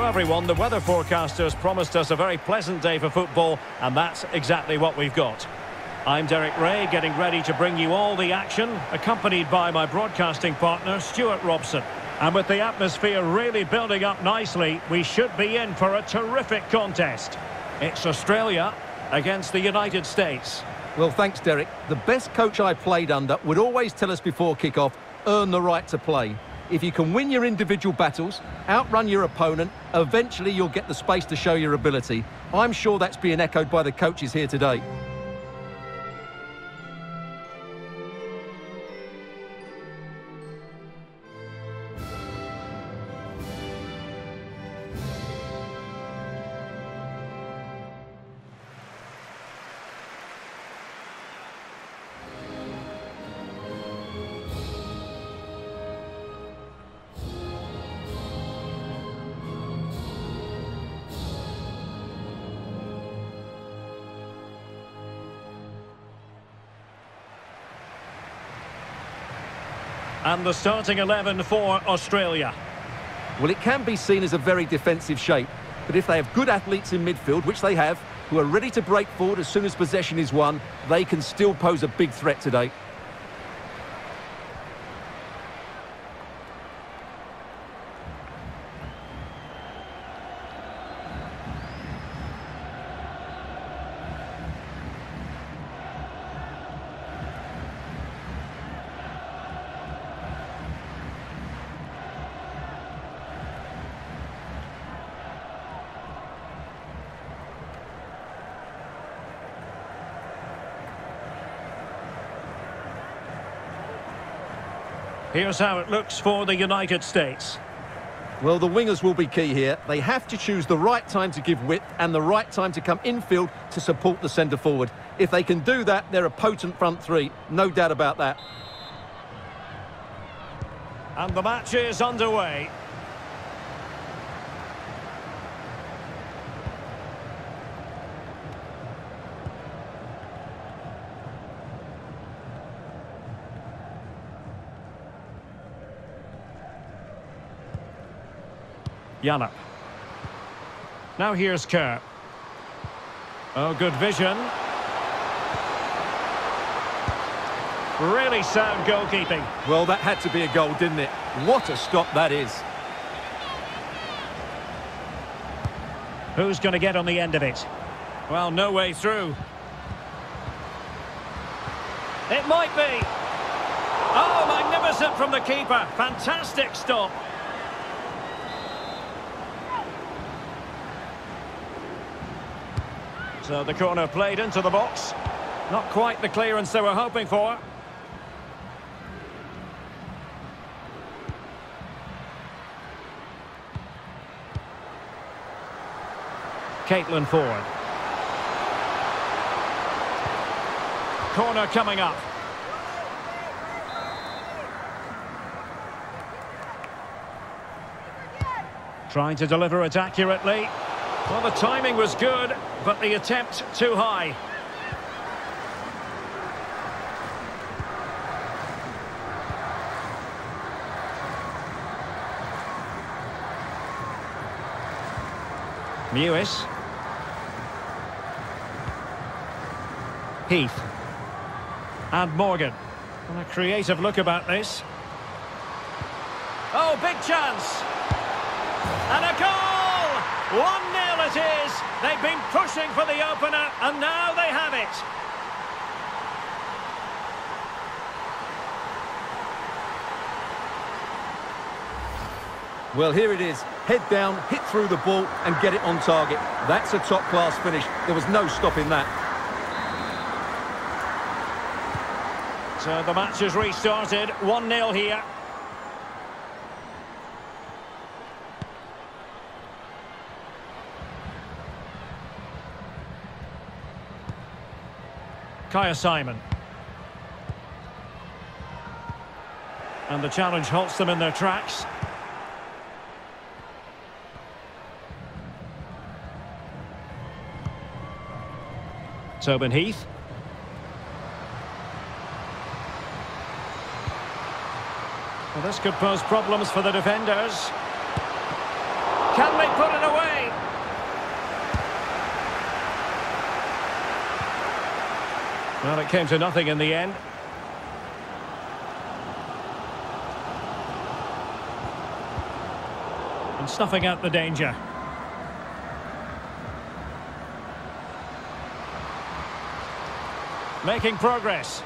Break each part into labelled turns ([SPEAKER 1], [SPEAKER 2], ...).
[SPEAKER 1] Hello everyone, the weather forecasters promised us a very pleasant day for football and that's exactly what we've got. I'm Derek Ray, getting ready to bring you all the action, accompanied by my broadcasting partner Stuart Robson. And with the atmosphere really building up nicely, we should be in for a terrific contest. It's Australia against the United States.
[SPEAKER 2] Well, thanks, Derek. The best coach I played under would always tell us before kick-off, earn the right to play. If you can win your individual battles, outrun your opponent, eventually you'll get the space to show your ability. I'm sure that's being echoed by the coaches here today.
[SPEAKER 1] And the starting 11 for Australia.
[SPEAKER 2] Well, it can be seen as a very defensive shape, but if they have good athletes in midfield, which they have, who are ready to break forward as soon as possession is won, they can still pose a big threat today.
[SPEAKER 1] Here's how it looks for the United States.
[SPEAKER 2] Well, the wingers will be key here. They have to choose the right time to give width and the right time to come infield to support the centre forward. If they can do that, they're a potent front three. No doubt about that.
[SPEAKER 1] And the match is underway. Janap. Now here's Kerr. Oh, good vision. Really sound goalkeeping.
[SPEAKER 2] Well, that had to be a goal, didn't it? What a stop that is.
[SPEAKER 1] Who's going to get on the end of it? Well, no way through. It might be. Oh, magnificent from the keeper. Fantastic stop. So the corner played into the box. Not quite the clearance they were hoping for. Caitlin Foord. Corner coming up. Trying to deliver it accurately. Well, the timing was good, but the attempt too high. Mewis. Heath. And Morgan. And a creative look about this. Oh, big chance! And a goal! 1-0 it is! They've been pushing for the opener, and now they have it!
[SPEAKER 2] Well, here it is. Head down, hit through the ball and get it on target. That's a top-class finish. There was no stopping that.
[SPEAKER 1] So the match has restarted. 1-0 here. Kyah Simon. And the challenge halts them in their tracks. Tobin Heath. Well, this could pose problems for the defenders. Can they put it away? Well, it came to nothing in the end. And snuffing out the danger. Making progress.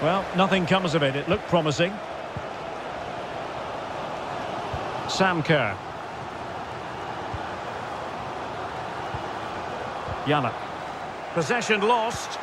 [SPEAKER 1] Well, nothing comes of it. It looked promising. Sam Kerr. Yannick. Possession lost.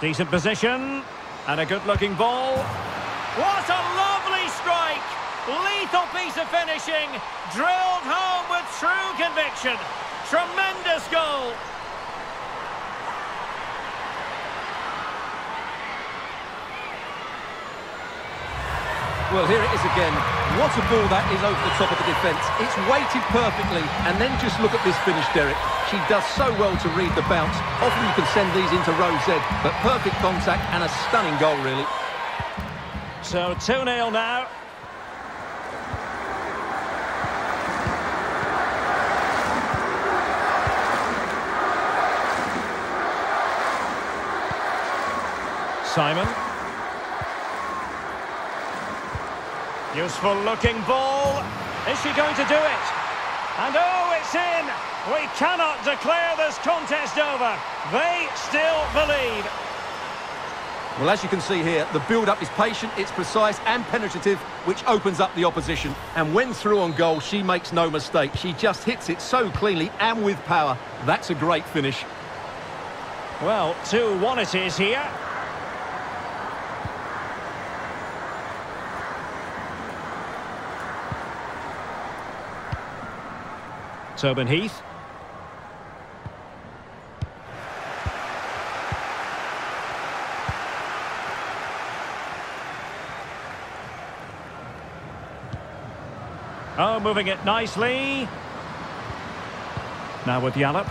[SPEAKER 1] Decent position. And a good-looking ball. What a lovely strike! Lethal piece of finishing. Drilled home with true conviction. Tremendous goal.
[SPEAKER 2] Well, here it is again. What a ball that is over the top of the defence. It's weighted perfectly. And then just look at this finish, Derek. She does so well to read the bounce. Often you can send these into row Z, but perfect contact and a stunning goal, really.
[SPEAKER 1] So 2-0 now. Simon. Useful looking ball. Is she going to do it? And oh, it's in! We cannot declare this contest over. They still believe.
[SPEAKER 2] Well, as you can see here, the build-up is patient, it's precise and penetrative, which opens up the opposition. And when through on goal, she makes no mistake. She just hits it so cleanly and with power. That's a great finish.
[SPEAKER 1] Well, 2-1 it is here. Tobin Heath. Oh, moving it nicely. Now with Yallop.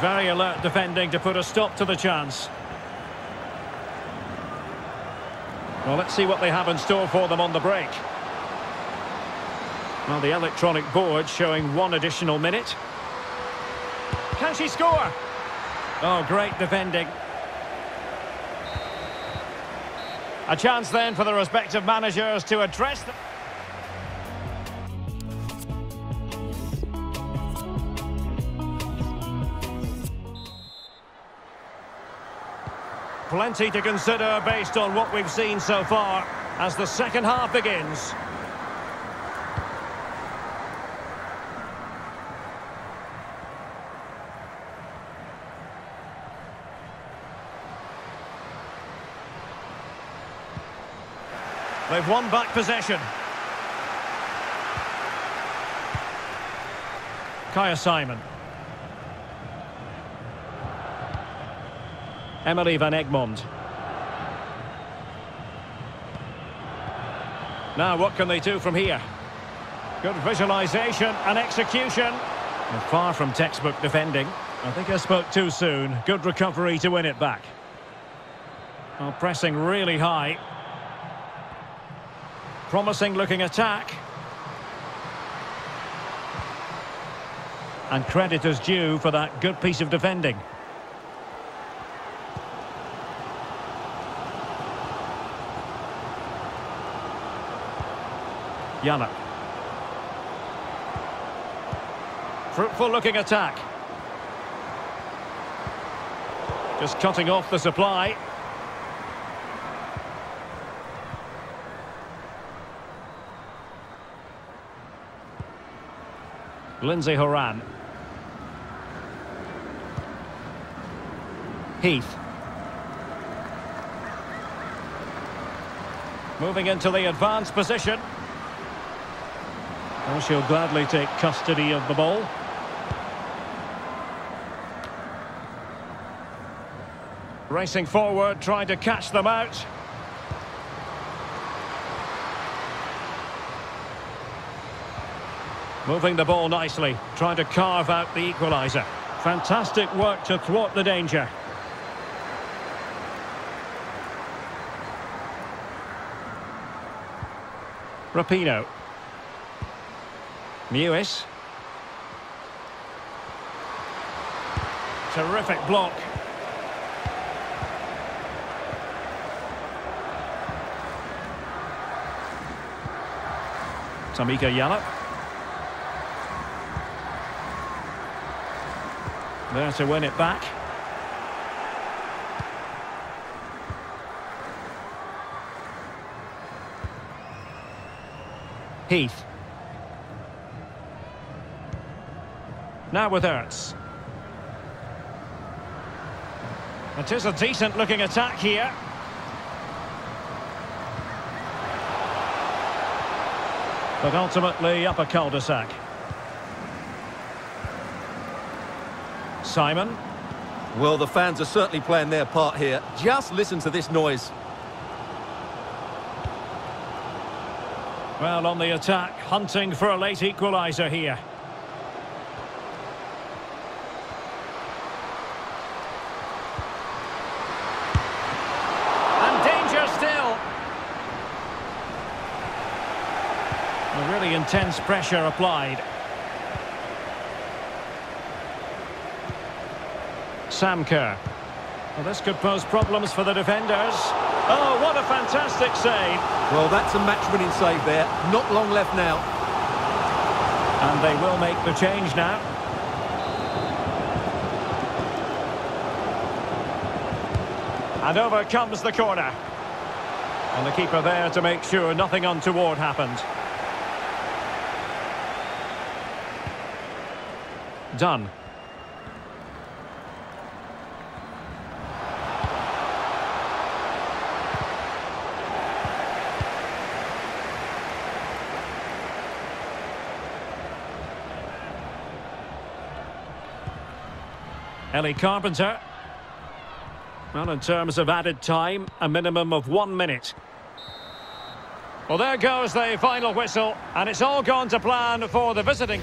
[SPEAKER 1] Very alert defending to put a stop to the chance. Well, let's see what they have in store for them on the break. Well, the electronic board showing one additional minute. Can she score? Oh, great defending. A chance then for the respective managers to address them. Plenty to consider based on what we've seen so far as the second half begins. They've won back possession. Kyah Simon. Emily Van Egmond. Now, what can they do from here? Good visualisation and execution. And far from textbook defending. I think I spoke too soon. Good recovery to win it back. Well, pressing really high. Promising looking attack. And credit is due for that good piece of defending. Yana. Fruitful looking attack. Just cutting off the supply. Lindsey Horan. Heath. Moving into the advanced position. Well, she'll gladly take custody of the ball. Racing forward, trying to catch them out. Moving the ball nicely, trying to carve out the equaliser. Fantastic work to thwart the danger. Rapinoe. Mewis. Terrific block. Tameka Yallop. There to win it back. Heath. Now with Ertz. It is a decent looking attack here. But ultimately up a cul-de-sac. Simon.
[SPEAKER 2] Well, the fans are certainly playing their part here. Just listen to this noise.
[SPEAKER 1] Well, on the attack, hunting for a late equaliser here. And danger still. A really intense pressure applied. Sam Kerr. Well, this could pose problems for the defenders. Oh, what a fantastic save.
[SPEAKER 2] Well, that's a match-winning save there. Not long left now.
[SPEAKER 1] And they will make the change now. And over comes the corner. And the keeper there to make sure nothing untoward happened. Done. Ellie Carpenter. Well, in terms of added time, a minimum of one minute. Well, there goes the final whistle, and it's all gone to plan for the visiting...